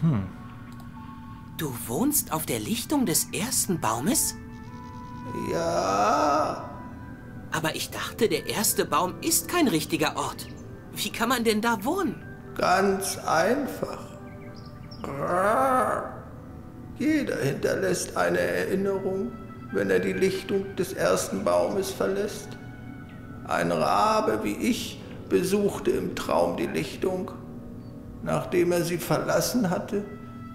Hm. Du wohnst auf der Lichtung des ersten Baumes? Ja. Aber ich dachte, der erste Baum ist kein richtiger Ort. Wie kann man denn da wohnen? Ganz einfach. Jeder hinterlässt eine Erinnerung, wenn er die Lichtung des ersten Baumes verlässt. Ein Rabe wie ich besuchte im Traum die Lichtung. Nachdem er sie verlassen hatte,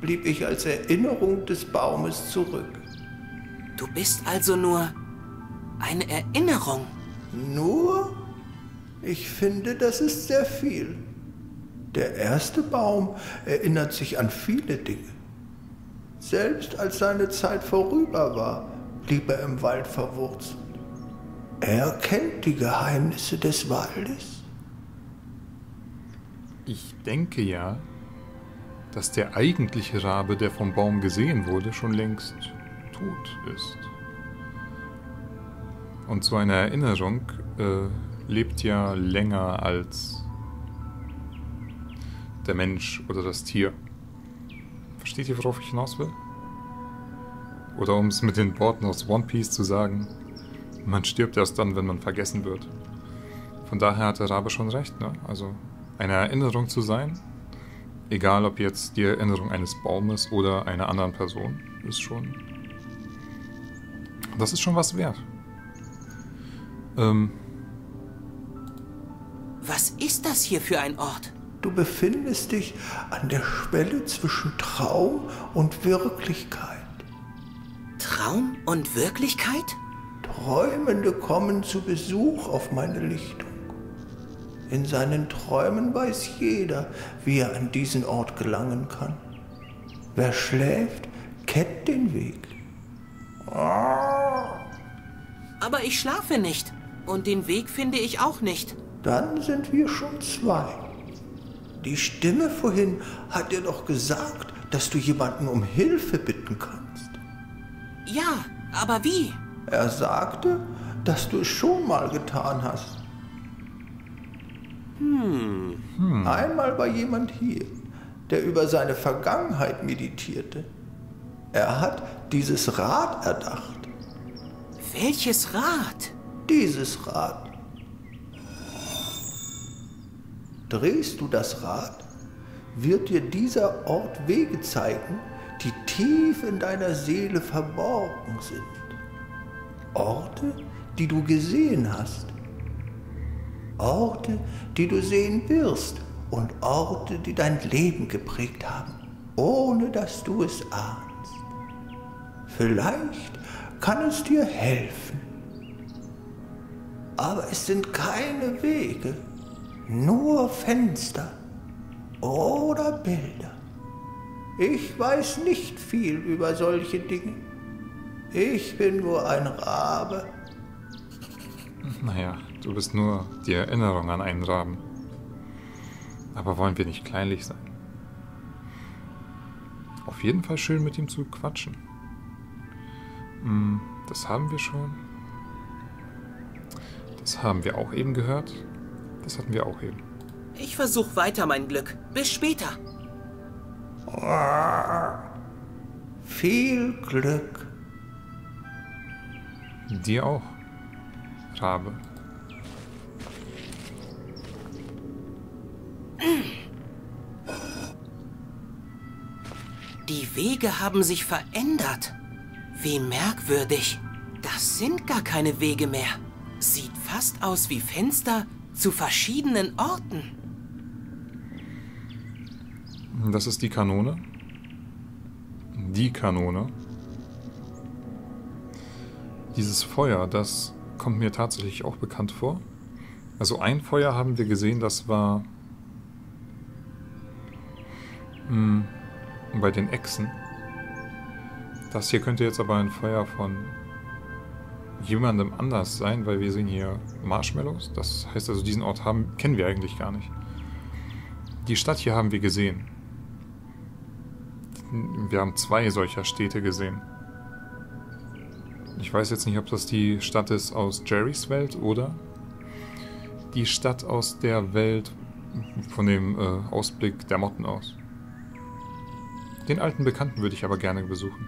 blieb ich als Erinnerung des Baumes zurück. Du bist also nur eine Erinnerung. Nur? Ich finde, das ist sehr viel. Der erste Baum erinnert sich an viele Dinge. Selbst als seine Zeit vorüber war, blieb er im Wald verwurzelt. Er kennt die Geheimnisse des Waldes. Ich denke ja, dass der eigentliche Rabe, der vom Baum gesehen wurde, schon längst tot ist. Und so eine Erinnerung äh, lebt ja länger als der Mensch oder das Tier. Versteht ihr, worauf ich hinaus will? Oder um es mit den Worten aus One Piece zu sagen, man stirbt erst dann, wenn man vergessen wird. Von daher hat der Rabe schon recht, ne? Also eine Erinnerung zu sein, egal ob jetzt die Erinnerung eines Baumes oder einer anderen Person, ist schon. Das ist schon was wert. Ähm. Was ist das hier für ein Ort? Du befindest dich an der Schwelle zwischen Traum und Wirklichkeit. Traum und Wirklichkeit? Träumende kommen zu Besuch auf meine Lichtung. In seinen Träumen weiß jeder, wie er an diesen Ort gelangen kann. Wer schläft, kennt den Weg. Aber ich schlafe nicht. Und den Weg finde ich auch nicht. Dann sind wir schon zwei. Die Stimme vorhin hat dir doch gesagt, dass du jemanden um Hilfe bitten kannst. Ja, aber wie? Er sagte, dass du es schon mal getan hast. Hm. hm. Einmal war jemand hier, der über seine Vergangenheit meditierte. Er hat dieses Rad erdacht. Welches Rad? Dieses Rad. Drehst du das Rad, wird dir dieser Ort Wege zeigen, die tief in deiner Seele verborgen sind. Orte, die du gesehen hast. Orte, die du sehen wirst und Orte, die dein Leben geprägt haben, ohne dass du es ahnst. Vielleicht kann es dir helfen. Aber es sind keine Wege, nur Fenster oder Bilder. Ich weiß nicht viel über solche Dinge. Ich bin nur ein Rabe. Naja, du bist nur die Erinnerung an einen Raben. Aber wollen wir nicht kleinlich sein? Auf jeden Fall schön mit ihm zu quatschen. Hm, das haben wir schon. Das haben wir auch eben gehört. Das hatten wir auch eben. Ich versuche weiter mein Glück. Bis später. Viel Glück. Dir auch, Rabe. Die Wege haben sich verändert. Wie merkwürdig. Das sind gar keine Wege mehr. Sieht fast aus wie Fenster zu verschiedenen Orten. Das ist die Kanone. Die Kanone. Dieses Feuer, das kommt mir tatsächlich auch bekannt vor. Also ein Feuer haben wir gesehen, das war mh, hm, bei den Echsen. Das hier könnte jetzt aber ein Feuer von jemandem anders sein, weil wir sehen hier Marshmallows. Das heißt also, diesen Ort haben, kennen wir eigentlich gar nicht. Die Stadt hier haben wir gesehen. Wir haben zwei solcher Städte gesehen. Ich weiß jetzt nicht, ob das die Stadt ist aus Jerrys Welt oder die Stadt aus der Welt von dem äh, Ausblick der Motten aus. Den alten Bekannten würde ich aber gerne besuchen.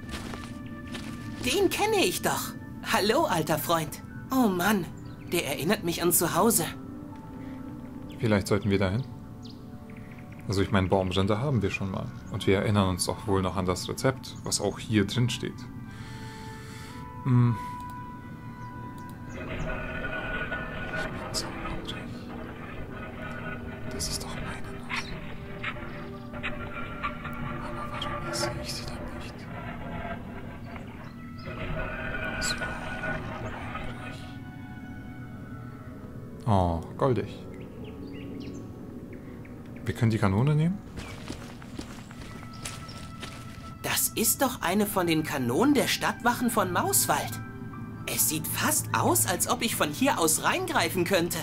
Den kenne ich doch. Hallo, alter Freund. Oh Mann, der erinnert mich an zu Hause. Vielleicht sollten wir dahin. Also ich meine, Baumrinde haben wir schon mal. Und wir erinnern uns doch wohl noch an das Rezept, was auch hier drin steht. Hm. Goldig. Wir können die Kanone nehmen? Das ist doch eine von den Kanonen der Stadtwachen von Mauswald. Es sieht fast aus, als ob ich von hier aus reingreifen könnte.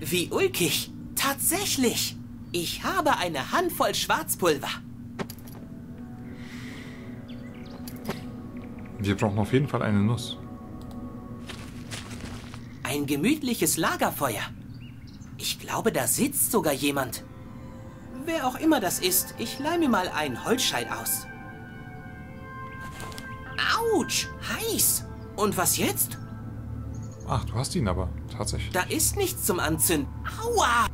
Wie ulkig. Tatsächlich. Ich habe eine Handvoll Schwarzpulver. Wir brauchen auf jeden Fall eine Nuss. Ein gemütliches Lagerfeuer. Ich glaube, da sitzt sogar jemand. Wer auch immer das ist, ich leih mir mal einen Holzscheit aus. Autsch, heiß. Und was jetzt? Ach, du hast ihn aber. Tatsächlich. Da ist nichts zum Anzünden. Aua!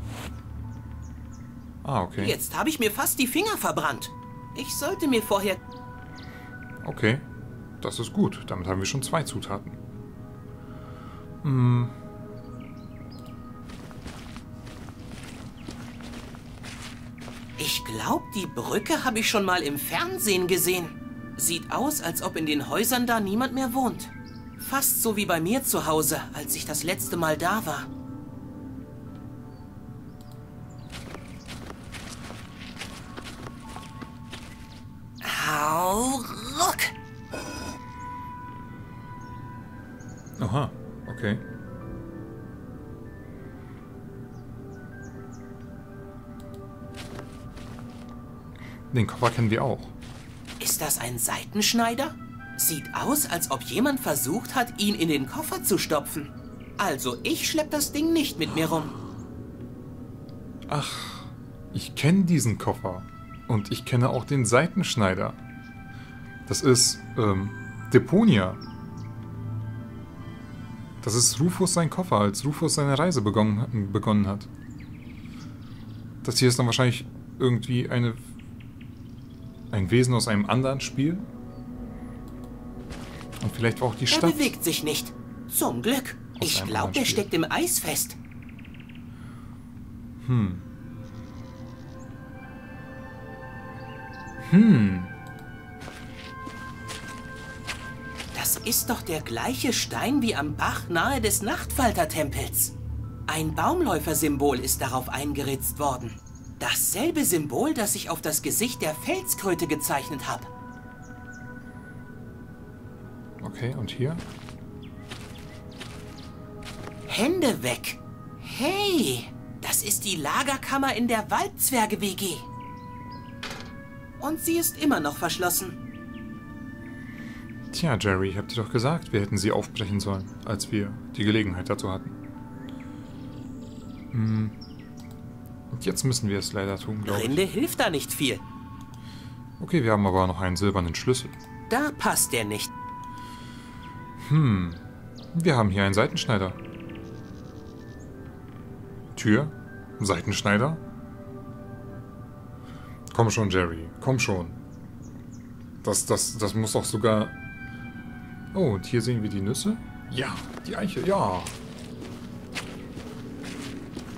Ah, okay. Jetzt habe ich mir fast die Finger verbrannt. Ich sollte mir vorher... Okay. Das ist gut. Damit haben wir schon zwei Zutaten. Hm. Ich glaube, die Brücke habe ich schon mal im Fernsehen gesehen. Sieht aus, als ob in den Häusern da niemand mehr wohnt. Fast so wie bei mir zu Hause, als ich das letzte Mal da war. Hau ruck! Aha, okay. Den Koffer kennen wir auch. Ist das ein Seitenschneider? Sieht aus, als ob jemand versucht hat, ihn in den Koffer zu stopfen. Also, ich schlepp das Ding nicht mit mir rum. Ach, ich kenne diesen Koffer. Und ich kenne auch den Seitenschneider. Das ist, ähm, Deponia. Das ist Rufus sein Koffer, als Rufus seine Reise begonnen, begonnen hat. Das hier ist dann wahrscheinlich irgendwie eine ein Wesen aus einem anderen Spiel? Und vielleicht auch die Er Stadt. bewegt sich nicht. Zum Glück. Aus Ich glaube, Spiel. steckt im Eis fest. Hm. Hm. Ist doch der gleiche Stein wie am Bach nahe des Nachtfaltertempels. Ein Baumläufersymbol ist darauf eingeritzt worden. Dasselbe Symbol, das ich auf das Gesicht der Felskröte gezeichnet habe. Okay, und hier? Hände weg! Hey, das ist die Lagerkammer in der Waldzwerge-WG. Und sie ist immer noch verschlossen. Tja, Jerry, ich hab dir doch gesagt, wir hätten sie aufbrechen sollen, als wir die Gelegenheit dazu hatten. Hm. Und jetzt müssen wir es leider tun, glaube ich. Rinde hilft da nicht viel. Okay, wir haben aber noch einen silbernen Schlüssel. Da passt der nicht. Hm. Wir haben hier einen Seitenschneider. Tür? Seitenschneider? Komm schon, Jerry. Komm schon. Das, das, das muss doch sogar... Oh, und hier sehen wir die Nüsse? Ja, die Eiche, ja.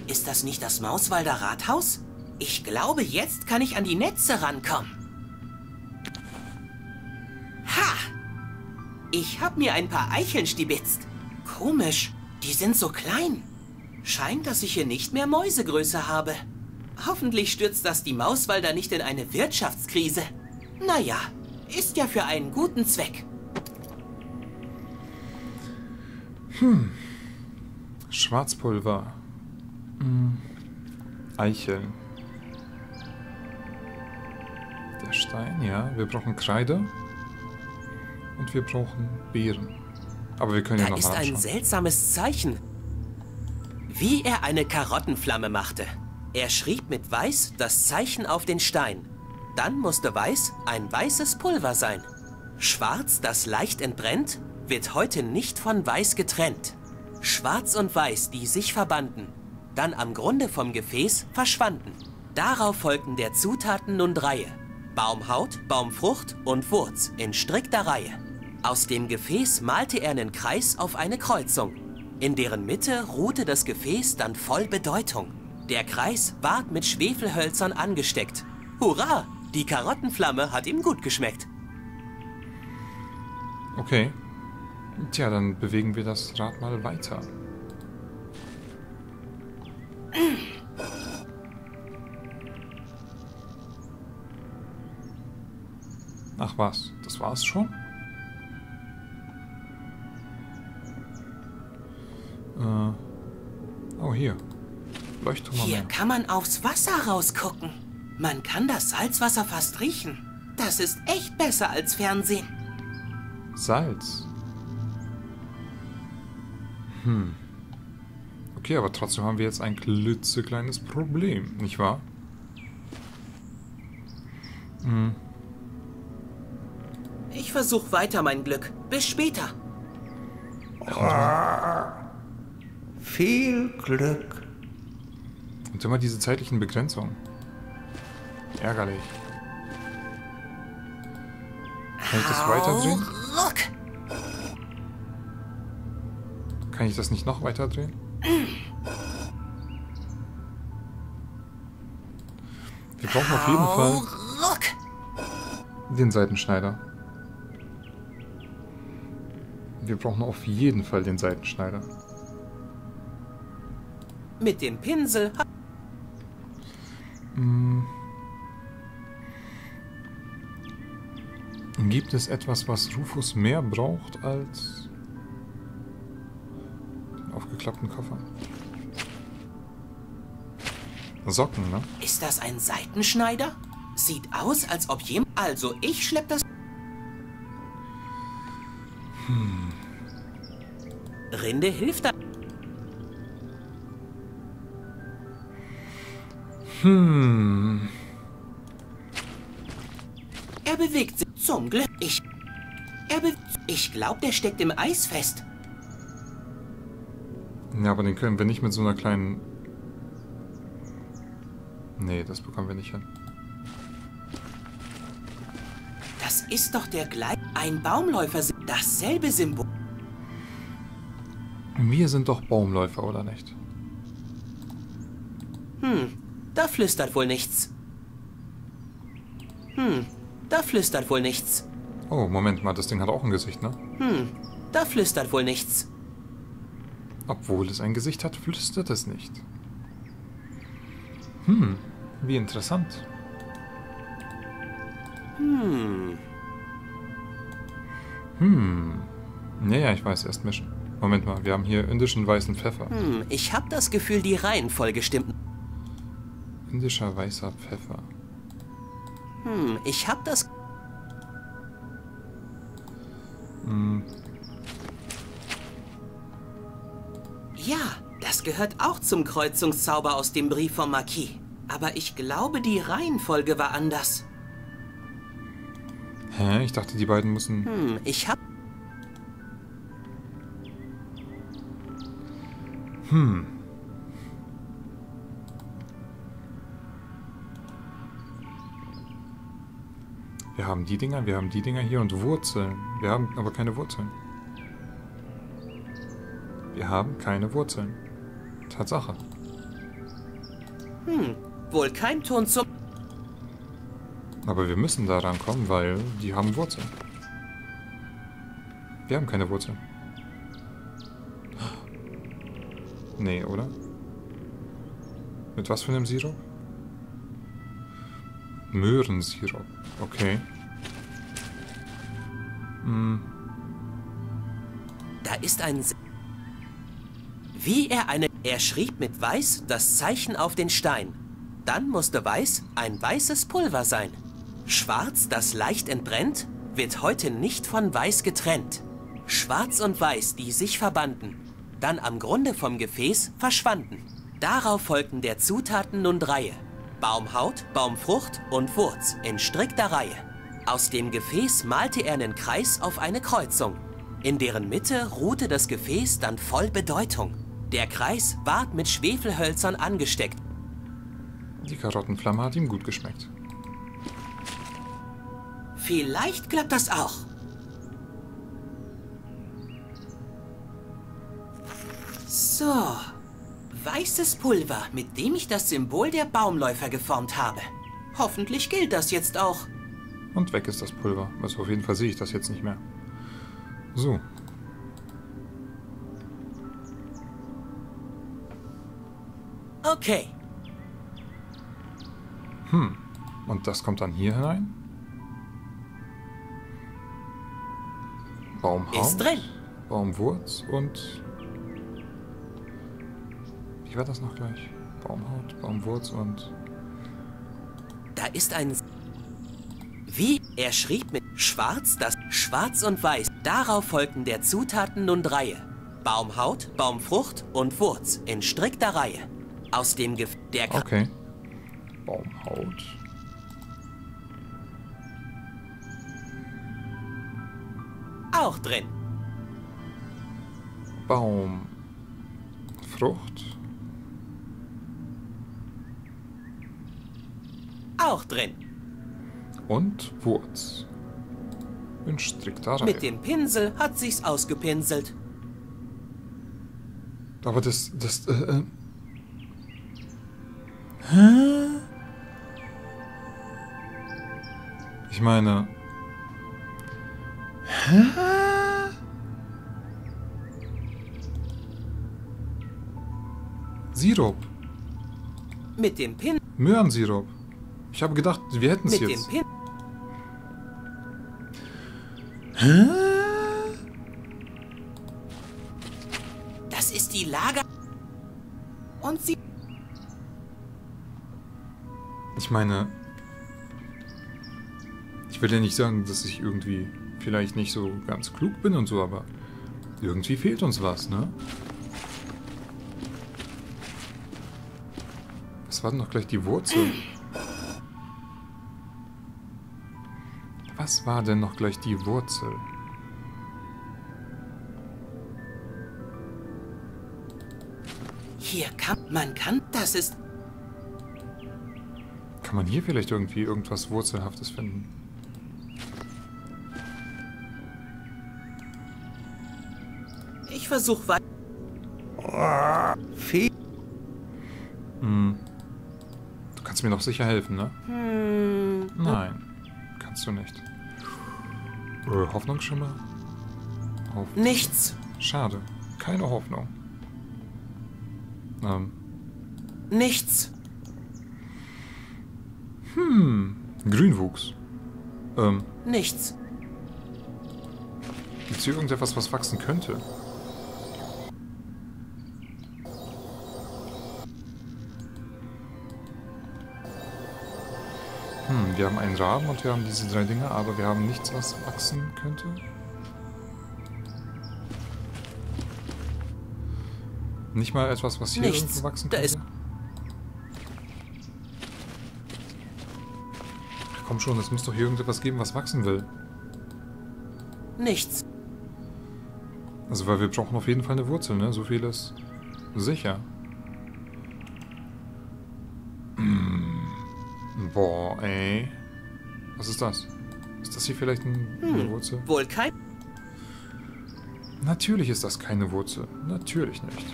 Ist das nicht das Mauswalder Rathaus? Ich glaube, jetzt kann ich an die Netze rankommen. Ha! Ich hab mir ein paar Eicheln stibitzt. Komisch, die sind so klein. Scheint, dass ich hier nicht mehr Mäusegröße habe. Hoffentlich stürzt das die Mauswalder nicht in eine Wirtschaftskrise. Naja, ist ja für einen guten Zweck. Schwarzpulver. Hm. Eicheln. Der Stein, ja. Wir brauchen Kreide. Und wir brauchen Beeren. Aber wir können ja Da noch ist mal ein seltsames Zeichen. Wie er eine Karottenflamme machte. Er schrieb mit Weiß das Zeichen auf den Stein. Dann musste Weiß ein weißes Pulver sein. Schwarz, das leicht entbrennt, wird heute nicht von Weiß getrennt. Schwarz und Weiß, die sich verbanden, dann am Grunde vom Gefäß verschwanden. Darauf folgten der Zutaten nun Dreie. Baumhaut, Baumfrucht und Wurz in strikter Reihe. Aus dem Gefäß malte er einen Kreis auf eine Kreuzung. In deren Mitte ruhte das Gefäß dann voll Bedeutung. Der Kreis ward mit Schwefelhölzern angesteckt. Hurra! Die Karottenflamme hat ihm gut geschmeckt. Okay. Tja, dann bewegen wir das Rad mal weiter. Ach was, das war's schon? Äh, oh, hier. Hier kann man aufs Wasser rausgucken. Man kann das Salzwasser fast riechen. Das ist echt besser als Fernsehen. Salz? Hm. Okay, aber trotzdem haben wir jetzt ein klitzekleines Problem, nicht wahr? Hm. Ich versuche weiter mein Glück. Bis später. Oh, viel Glück. Und immer diese zeitlichen Begrenzungen. Ärgerlich. Kann ich das weiterdrehen? Kann ich das nicht noch weiterdrehen? Wir brauchen auf jeden Fall den Seitenschneider. Wir brauchen auf jeden Fall den Seitenschneider. Mit dem Pinsel. Hm. Gibt es etwas, was Rufus mehr braucht als den aufgeklappten Koffer? Socken, ne? Ist das ein Seitenschneider? Sieht aus, als ob jemand... Also, ich schlepp das... Hm. Rinde hilft da... Hm. Er bewegt sich zum Glück. Ich. Er be Ich glaube, der steckt im Eis fest. Ja, aber den können wir nicht mit so einer kleinen. Nee, das bekommen wir nicht hin. Das ist doch der gleiche. Ein Baumläufer. Dasselbe Symbol. Wir sind doch Baumläufer, oder nicht? Hm, da flüstert wohl nichts. Hm, da flüstert wohl nichts. Oh, Moment mal, das Ding hat auch ein Gesicht, ne? Hm, da flüstert wohl nichts. Obwohl es ein Gesicht hat, flüstert es nicht. Hm, wie interessant. Hm. Hm. Naja, ich weiß, erst mischen. Moment mal, wir haben hier indischen weißen Pfeffer. Hm, ich habe das Gefühl, die Reihenfolge stimmt. Indischer weißer Pfeffer. Hm, ich hab das... Hm. Ja, das gehört auch zum Kreuzungszauber aus dem Brief vom Marquis. Aber ich glaube, die Reihenfolge war anders. Hä? Ich dachte, die beiden müssen... Hm, ich hab... Hm. Wir haben die Dinger, wir haben die Dinger hier und Wurzeln. Wir haben aber keine Wurzeln. Wir haben keine Wurzeln. Tatsache. Hm, wohl kein Ton zum... Aber wir müssen da rankommen, weil die haben Wurzeln. Wir haben keine Wurzeln. Nee, oder? Mit was für einem Sirup? Möhrensirup. Okay. Hm. Da ist ein... Wie er eine... Er schrieb mit Weiß das Zeichen auf den Stein. Dann musste Weiß ein weißes Pulver sein. Schwarz, das leicht entbrennt, wird heute nicht von Weiß getrennt. Schwarz und Weiß, die sich verbanden, dann am Grunde vom Gefäß verschwanden. Darauf folgten der Zutaten nun Dreie. Baumhaut, Baumfrucht und Wurz in strikter Reihe. Aus dem Gefäß malte er einen Kreis auf eine Kreuzung. In deren Mitte ruhte das Gefäß dann voll Bedeutung. Der Kreis ward mit Schwefelhölzern angesteckt. Die Karottenflamme hat ihm gut geschmeckt. Vielleicht klappt das auch. So, weißes Pulver, mit dem ich das Symbol der Baumläufer geformt habe. Hoffentlich gilt das jetzt auch. Und weg ist das Pulver. Also auf jeden Fall sehe ich das jetzt nicht mehr. So. Okay, Hm. Und das kommt dann hier hinein? Baumhaut. Ist drin. Baumwurz und... Wie war das noch gleich? Baumhaut, Baumwurz und... da ist ein... Wie? Er schrieb mit Schwarz das Schwarz und Weiß. Darauf folgten der Zutaten nun Dreie. Baumhaut, Baumfrucht und Wurz in strikter Reihe. Aus dem Gef... Der Ka Okay. Baumhaut. auch drin. Baumfrucht. Auch drin. Und Wurz. In strikter Reihe. Mit dem Pinsel hat sich's ausgepinselt. Aber das, das, äh, äh. Hä? Ich meine. Hä? Sirup. Mit dem Pin... Möhrensirup. Ich habe gedacht, wir hätten es Mit dem jetzt. Pin... Das Ich meine, ich will ja nicht sagen, dass ich irgendwie vielleicht nicht so ganz klug bin und so, aber irgendwie fehlt uns was, ne? Was war denn noch gleich die Wurzel? Was war denn noch gleich die Wurzel? Hier kann... Man kann... Das ist... Kann man hier vielleicht irgendwie irgendwas Wurzelhaftes finden? Ich versuche weiter... Fee Hm. Du kannst mir doch sicher helfen, ne? Nein, kannst du nicht. Äh, Hoffnungsschimmer? Hoff Nichts. Schade. Keine Hoffnung. Ähm, Nichts. Hm. Grünwuchs. Ähm, Nichts. gibt's hier irgendetwas, was wachsen könnte? Hm, wir haben einen Raben und wir haben diese drei Dinge, aber wir haben nichts, was wachsen könnte. Nicht mal etwas, was hier Nichts. irgendwo wachsen Da könnte? ist- komm schon, es muss doch hier irgendetwas geben, was wachsen will. Nichts. Also, weil wir brauchen auf jeden Fall eine Wurzel, ne? So viel ist sicher. Mm. Boah, ey. Was ist das? Ist das hier vielleicht ein, eine Wurzel? Wohl kein... Natürlich ist das keine Wurzel. Natürlich nicht.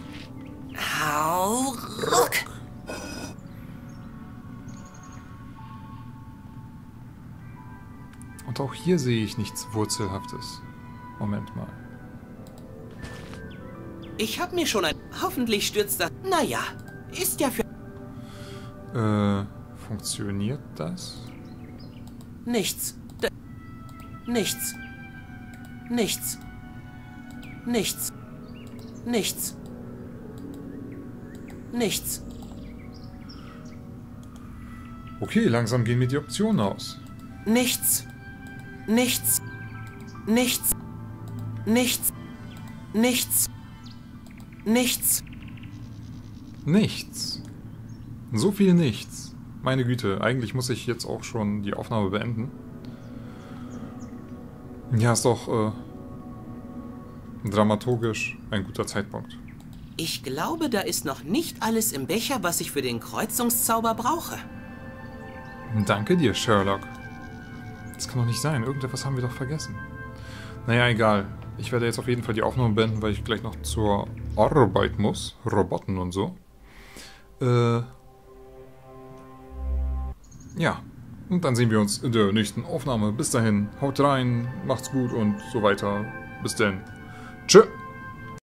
Hau ruck. Und auch hier sehe ich nichts Wurzelhaftes. Moment mal. Ich hab mir schon ein... Hoffentlich stürzt das... Naja, ist ja für... Äh, funktioniert das? Nichts. Da... Nichts. Nichts. Nichts. Nichts. Nichts. Okay, langsam gehen mir die Optionen aus. Nichts. Nichts. Nichts. Nichts. Nichts. Nichts. Nichts. So viel nichts. meine Güte, eigentlich muss ich jetzt auch schon die Aufnahme beenden. Ja, ist doch äh, dramaturgisch ein guter Zeitpunkt. Ich glaube, da ist noch nicht alles im Becher, was ich für den Kreuzungszauber brauche. Danke dir, Sherlock. Kann doch nicht sein. Irgendetwas haben wir doch vergessen. Naja, egal. Ich werde jetzt auf jeden Fall die Aufnahme beenden, weil ich gleich noch zur Arbeit muss. Roboten und so. Äh. Ja. Und dann sehen wir uns in der nächsten Aufnahme. Bis dahin, haut rein, macht's gut und so weiter. Bis denn. Tschö.